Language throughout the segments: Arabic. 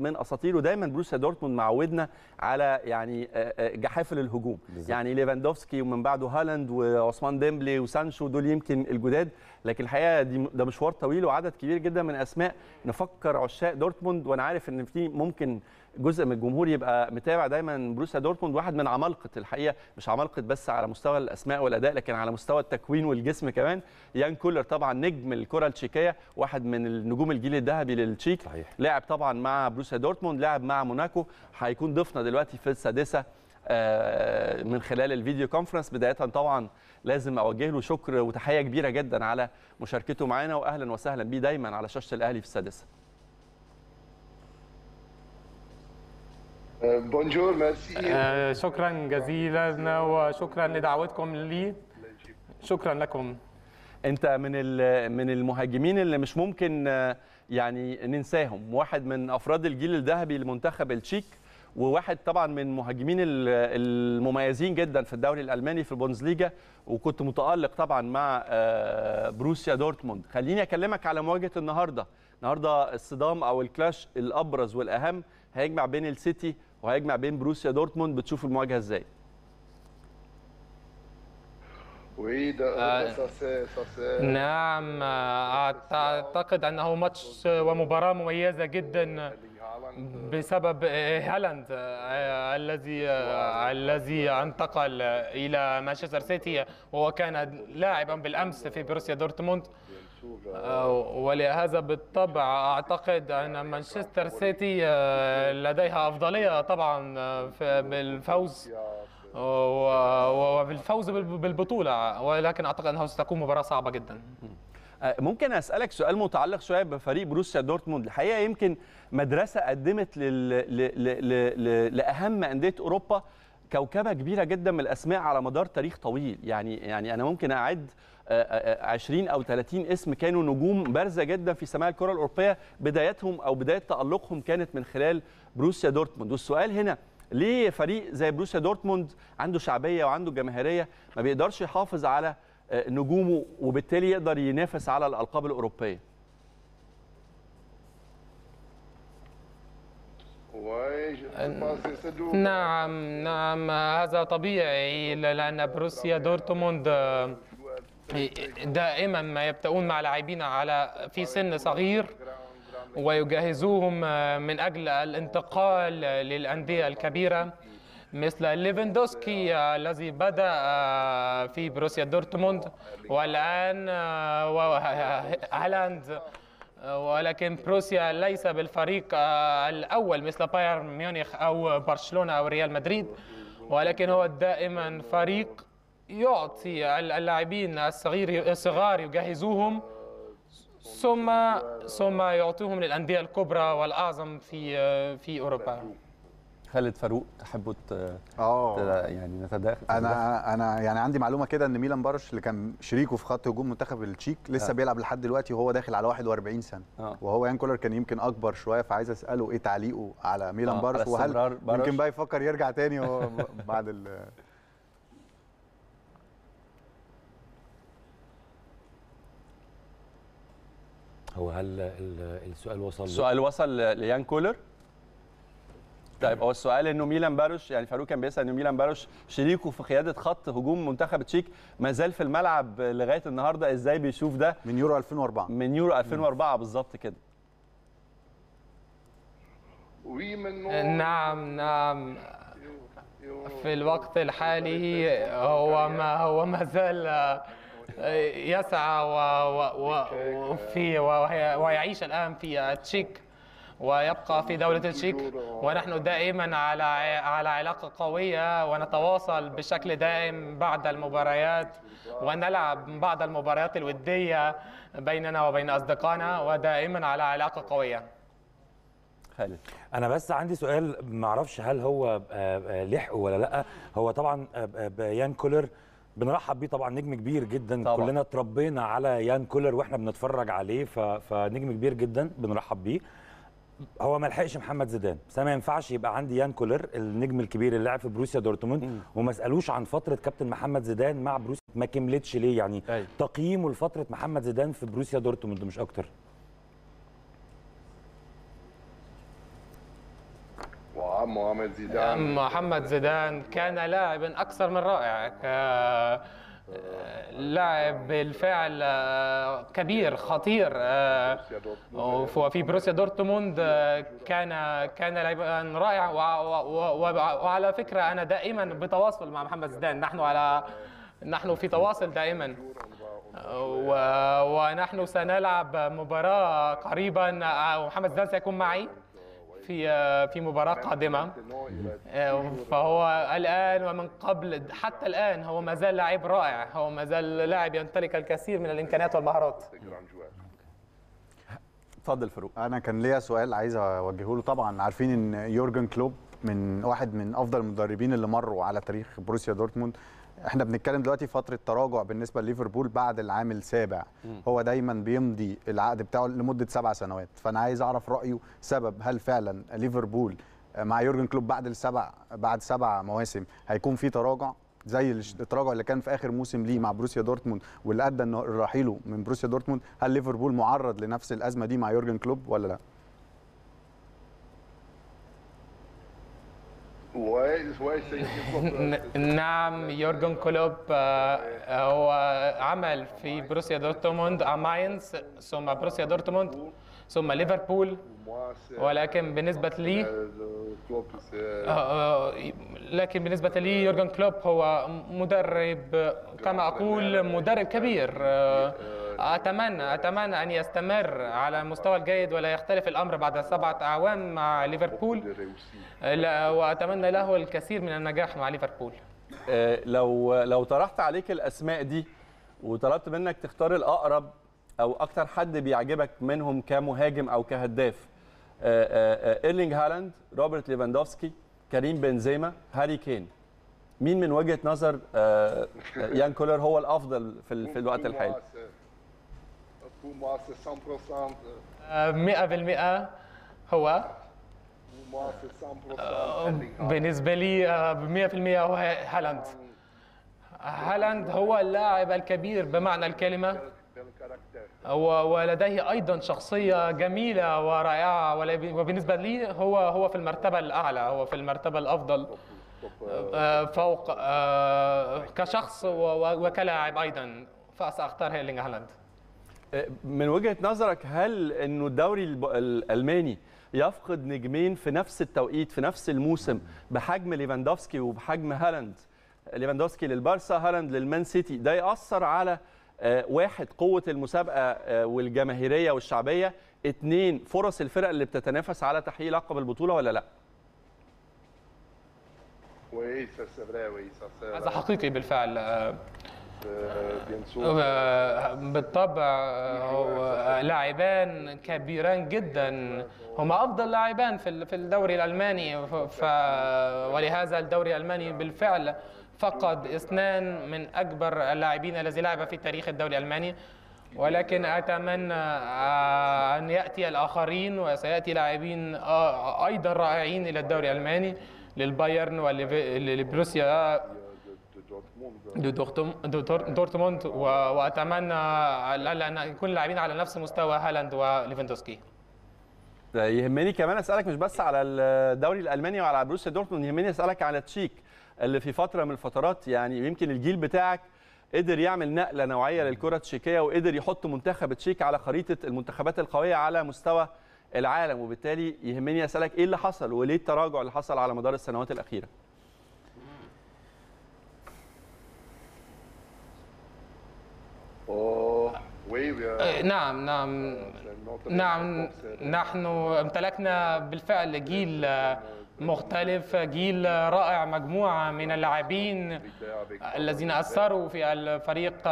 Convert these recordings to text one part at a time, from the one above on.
من أساطير ودايما بروسيا دورتموند معودنا على يعني آه، آه، جحافل الهجوم. بالظبط. يعني ليفاندوفسكي ومن بعده هالاند وعثمان ديمبلي وسانشو دول يمكن الجداد. لكن الحقيقة دي ده مشوار طويل وعدد كبير جدا من أسماء نفكر عشاق دورتموند. وأنا عارف إن في ممكن جزء من الجمهور يبقى متابع دايما بروسيا دورتموند واحد من عمالقة الحقيقة مش عمالقة بس على مستوى الأسماء والأداء لكن على مستوى التكوين والجسم كمان. يان كولر طبعا نجم الكرة التشيكية واحد من النجوم الجيل الذهبي للتشيك. صحيح. لعب طبعا مع بروسيا دورتموند لعب مع موناكو. هيكون ضيفنا دلوقتي في السادسة آه، من خلال ال video conference بداية طبعا لازم أوجه له شكر وتحية كبيرة جدا على مشاركته معانا واهلا وسهلا بيه دايما على شاشة الأهلي في السادسة. Bonjour merci آه، شكرا جزيلا وشكرا لدعوتكم لي. شكرا لكم. أنت من ال- من المهاجمين اللي مش ممكن آه، يعني ننساهم. واحد من أفراد الجيل الذهبي لمنتخب التشيك وواحد طبعا من مهاجمين ال- المميزين جدا في الدوري الألماني في البوندسليجا وكنت متألق طبعا مع آه، بروسيا دورتموند. خليني أكلمك على مواجهة النهارده. النهارده الصدام أو ال clash الأبرز والأهم هيجمع بين السيتي وهيجمع بين بروسيا دورتموند بتشوف المواجهة إزاي. ça c'est c'est نعم آه، أعتقد أنه ماتش ومباراة مميزة جدا. بسبب آه، هالاند آه، الذي آه، الذي انتقل إلى مانشستر سيتي وهو كان لاعبا بالأمس في بروسيا دورتموند. ولهذا بالطبع أعتقد أن مانشستر سيتي لديها أفضلية طبعا في- بالفوز وبالفوز بال- بالبطولة. ولكن أعتقد أنها ستكون مباراة صعبة جدا. ممكن أسألك سؤال متعلق شوية بفريق بروسيا دورتموند. الحقيقة يمكن مدرسة قدمت لل... ل... ل... لأهم أندية أوروبا كوكبة كبيرة جدا من الأسماء على مدار تاريخ طويل. يعني يعني أنا ممكن أعد آه، آه، آه، 20 أو 30 اسم كانوا نجوم بارزة جدا في سماء الكرة الأوروبية. بدايتهم أو بداية تألقهم كانت من خلال بروسيا دورتموند. والسؤال هنا ليه فريق زي بروسيا دورتموند عنده شعبية وعنده جماهيرية ما بيقدرش يحافظ على آه، نجومه وبالتالي يقدر ينافس على الألقاب الأوروبية. نعم نعم هذا طبيعي لأن بروسيا دورتموند آه، دائما ما يبدأون مع لاعبين على في سن صغير ويجهزوهم آه، من أجل الانتقال للأندية الكبيرة. مثل ليفاندوسكي آه، الذي بدأ آه، في بروسيا دورتموند والآن آه، وهالاند ولكن بروسيا ليس بالفريق آه، الأول مثل بايرن ميونخ أو برشلونة أو ريال مدريد ولكن هو دائما فريق يعطي اللاعبين الصغير الصغار يجهزوهم ثم ثم يعطيهم للأندية الكبرى والأعظم في آه، في أوروبا. خالد فاروق تحبوا آه يعني نتداخل أنا أنا يعني عندي معلومة كده إن ميلان باروش اللي كان شريكه في خط هجوم منتخب التشيك لسه آه. بيلعب لحد دلوقتي وهو داخل على 41 سنة آه. وهو يان كولر كان يمكن أكبر شوية فعايز أسأله إيه تعليقه على ميلان آه، باروش على وهل. يمكن بقى يفكر يرجع تاني هو بعد ال هو هل ال- السؤال وصل له؟ السؤال وصل ليان كولر طيب هو السؤال إنه ميلان باروش يعني فاروق كان بيسأل إنه ميلان باروش شريكه في قيادة خط هجوم منتخب تشيك ما زال في الملعب لغاية النهارده إزاي بيشوف ده؟ من يورو 2004 من يورو 2004 بالظبط كده. نعم نعم. في الوقت الحالي هو ما هو ما زال يسعى و- و- و- وفي ويعيش الآن في التشيك ويبقى في دولة التشيك ونحن دائما على على علاقة قوية ونتواصل بشكل دائم بعد المباريات ونلعب بعد المباريات الودية بيننا وبين أصدقائنا ودائما على علاقة قوية. خالد. أنا بس عندي سؤال ما أعرفش هل هو آه، آه، لحقه ولا لأ. هو طبعا آه، آه، يان كولر بنرحب بيه طبعا نجم كبير جدا. طبعاً. كلنا اتربينا على يان كولر وإحنا بنتفرج عليه ف... فنجم كبير جدا بنرحب بيه. هو ما لحقش محمد زيدان بس ما ينفعش يبقى عندي يان كولر النجم الكبير اللي لعب في بروسيا دورتموند وما اسالوش عن فترة كابتن محمد زيدان مع بروسيا ما كملتش ليه يعني؟ أيوة. تقييمه لفترة محمد زيدان في بروسيا دورتموند مش أكتر. نعم محمد زيدان. محمد زيدان كان لاعبا أكثر من رائع لاعب بالفعل آه، كبير خطير آه، وفي بروسيا دورتموند آه، كان كان لاعبا رائع. وع- وع- وع- وعلى فكرة أنا دائما بتواصل مع محمد زيدان. نحن على نحن في تواصل دائما. ونحن سنلعب مباراة قريبا. ومحمد زيدان سيكون معي. في آه، في مباراة قادمة. فهو الآن ومن قبل حتى الآن هو ما زال لاعب رائع. هو ما زال لاعب يمتلك الكثير من الإمكانيات والمهارات. اتفضل فاروق. أنا كان ليا سؤال عايز أوجهه له. طبعا عارفين إن يورجن كلوب من واحد من أفضل المدربين اللي مروا على تاريخ بروسيا دورتموند. إحنا بنتكلم دلوقتي فترة تراجع بالنسبة لليفربول بعد العام السابع. هو دايما بيمضي العقد بتاعه لمدة سبع سنوات. فأنا عايز أعرف رأيه سبب هل فعلا ليفربول مع يورجن كلوب بعد السبع بعد سبع مواسم هيكون في تراجع؟ زي التراجع اللي كان في آخر موسم ليه مع بروسيا دورتموند واللي أدى رحيله من بروسيا دورتموند. هل ليفربول معرض لنفس الأزمة دي مع يورجن كلوب ولا لأ؟ نعم يورجن كلوب آه، هو عمل في بروسيا دورتموند ماينز ثم بروسيا دورتموند ثم ليفربول. ولكن بالنسبة لي آه، آه، لكن بالنسبة لي يورجن كلوب هو مدرب كما أقول مدرب كبير آه، أتمنى أتمنى أن يستمر على المستوى الجيد ولا يختلف الأمر بعد سبعة أعوام مع ليفربول. وأتمنى له الكثير من النجاح مع ليفربول. آه، لو لو طرحت عليك الأسماء دي وطلبت منك تختار الأقرب أو أكتر حد بيعجبك منهم كمهاجم أو كهداف آه، آه، إيرلينج هالاند روبرت ليفاندوفسكي كريم بنزيما هاري كين. مين من وجهة نظر يان كولر هو الأفضل في ال- في الوقت الحالي؟ Pour moi, c'est 100%. euh, آه، مئة بالمئة هو Pour moi, c'est 100%. Erling Haaland. بالنسبة لي آه، بمئة في المئة هو هالاند هالاند هو اللاعب الكبير بمعنى الكلمة ولديه أيضا شخصية جميلة ورائعة ول- وبالنسبة لي هو هو في المرتبة الأعلى هو في المرتبة الأفضل آه، فوق آه، كشخص و- و- وكلاعب أيضا فسأختار إيرلينج هالاند آه، من وجهة نظرك هل إنه الدوري الألماني يفقد نجمين في نفس التوقيت في نفس الموسم بحجم ليفاندوفسكي وبحجم هالاند؟ ليفاندوفسكي للبارسا هالاند للمان سيتي. ده يأثر على آه، واحد قوة المسابقة آه، والجماهيرية والشعبية. اثنين فرص الفرق اللي بتتنافس على تحقيق لقب البطولة ولا لأ؟ هذا حقيقي بالفعل. بالطبع هو لاعبان كبيران جدا. هما أفضل لاعبان في في الدوري الألماني. ف- ولهذا الدوري الألماني بالفعل فقد اثنان من أكبر اللاعبين الذي لعب في تاريخ الدوري الألماني. ولكن أتمنى آه، أن يأتي الآخرين وسيأتي لاعبين آه، أيضا رائعين إلى الدوري الألماني للبايرن ولبروسيا دورتموند وأتمنى على أن يكون اللاعبين على نفس مستوى هالاند وليفاندوسكي. يهمني كمان أسألك مش بس على الدوري الألماني وعلى بروسيا دورتموند يهمني أسألك على تشيك اللي في فترة من الفترات يعني يمكن الجيل بتاعك قدر يعمل نقلة نوعية للكرة التشيكية وقدر يحط منتخب تشيك على خريطة المنتخبات القوية على مستوى العالم وبالتالي يهمني أسألك إيه اللي حصل وليه التراجع اللي حصل على مدار السنوات الأخيرة Oh, oui, oui. euh, نعم نعم. نعم c'est- نحن امتلكنا بالفعل جيل مختلف جيل رائع مجموعة من اللاعبين الذين أثروا في الفريق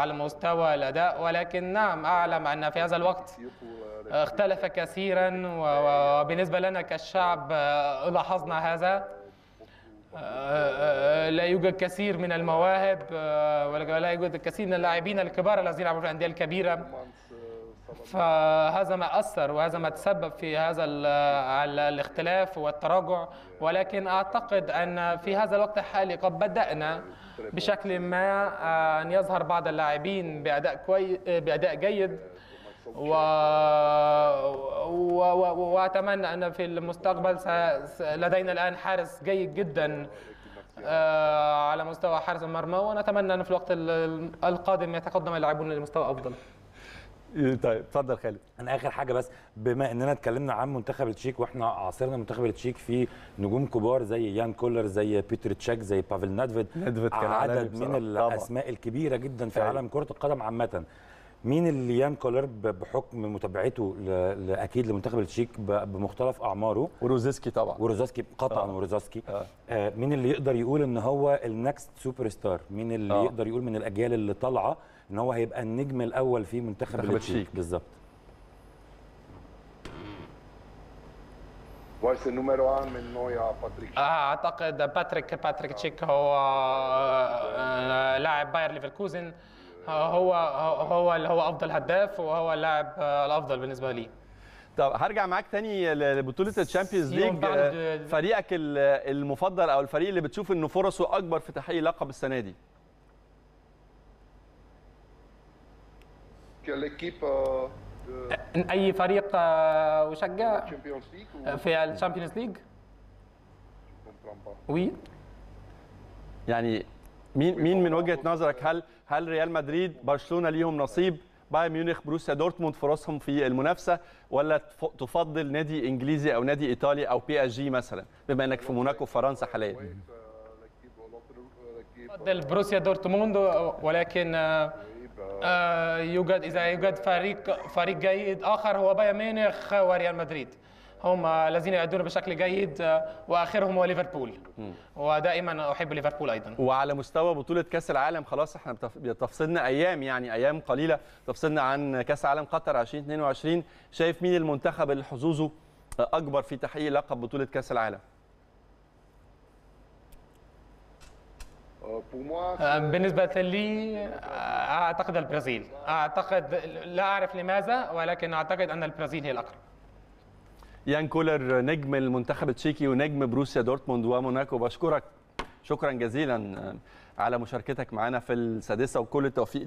على مستوى الأداء. ولكن نعم أعلم أن في هذا الوقت اختلف كثيرا وبالنسبة لنا كالشعب آه، لاحظنا هذا. لا يوجد كثير من المواهب آه، ولا يوجد الكثير من اللاعبين الكبار الذين يلعبون في ça va فهذا ما أثر وهذا ما تسبب في هذا ال- ال- الاختلاف والتراجع. ولكن أعتقد أن في هذا الوقت الحالي قد بدأنا بشكل ما آه، أن يظهر بعض اللاعبين بأداء كوي بأداء جيد. و... و... و... وأتمنى أن في المستقبل س... س... لدينا الآن حارس جيد جدا آه، على مستوى حارس المرمى ونتمنى أن في الوقت ال- القادم يتقدم اللاعبون لمستوى أفضل طيب اتفضل خالد أنا آخر حاجة بس بما إننا اتكلمنا عن منتخب التشيك وإحنا عاصرنا منتخب التشيك في نجوم كبار زي يان كولر زي بيتر تشيك زي بافل نادفيد كان عدد. من. الأسماء الكبيرة جدا في فعلا. عالم كرة القدم عامة مين اللي يان كولر بحكم متابعته أكيد لمنتخب التشيك بمختلف أعماره وروزيسكي طبعا وروزاسكي قطعا آه. وروزاسكي آه. آه مين اللي يقدر يقول إن هو ال next superstar مين اللي آه. يقدر يقول من الأجيال اللي طالعة إن هو هيبقى النجم الأول في منتخب التشيك. بالظبط Voice numéro 1 من نويا باتريك أعتقد باتريك باتريك تشيك هو آه، لاعب باير ليفركوزن هو هو اللي هو أفضل هداف وهو اللاعب آه، الأفضل بالنسبة لي. طب هرجع معاك تاني لبطولة ال Champions League آه، فريقك ال- المفضل أو الفريق اللي بتشوف إنه فرصه أكبر في تحقيق لقب السنة دي؟ De أي فريق آه، اشجع Champions League ou في ال Champions League؟ Oui يعني مين مين من وجهة نظرك هل هل ريال مدريد برشلونة ليهم نصيب بايرن ميونخ بروسيا دورتموند فرصهم في المنافسة ولا تف- تفضل نادي إنجليزي أو نادي إيطالي أو PSG مثلا بما إنك في موناكو فرنسا حاليا؟ افضل بروسيا دورتموند ولكن آه، آه، يوجد إذا يوجد فريق فريق جيد آخر هو بايرن ميونخ وريال مدريد. هم الذين يؤدون بشكل جيد آه، وآخرهم هو ليفربول. ودائما أحب ليفربول أيضا. وعلى مستوى بطولة كأس العالم خلاص إحنا بتف- بتفصلنا أيام يعني أيام قليلة. تفصلنا عن كأس العالم قطر 2022 شايف مين المنتخب اللي حظوظه أكبر في تحقيق لقب بطولة كأس العالم؟ آه، c'est- بالنسبة لي آه، أعتقد البرازيل. أعتقد لا أعرف لماذا ولكن أعتقد أن البرازيل هي الأقرب. يان كولر نجم المنتخب التشيكي ونجم بروسيا دورتموند وموناكو بشكرك. شكرا جزيلا على مشاركتك معنا في السادسة وكل التوفيق.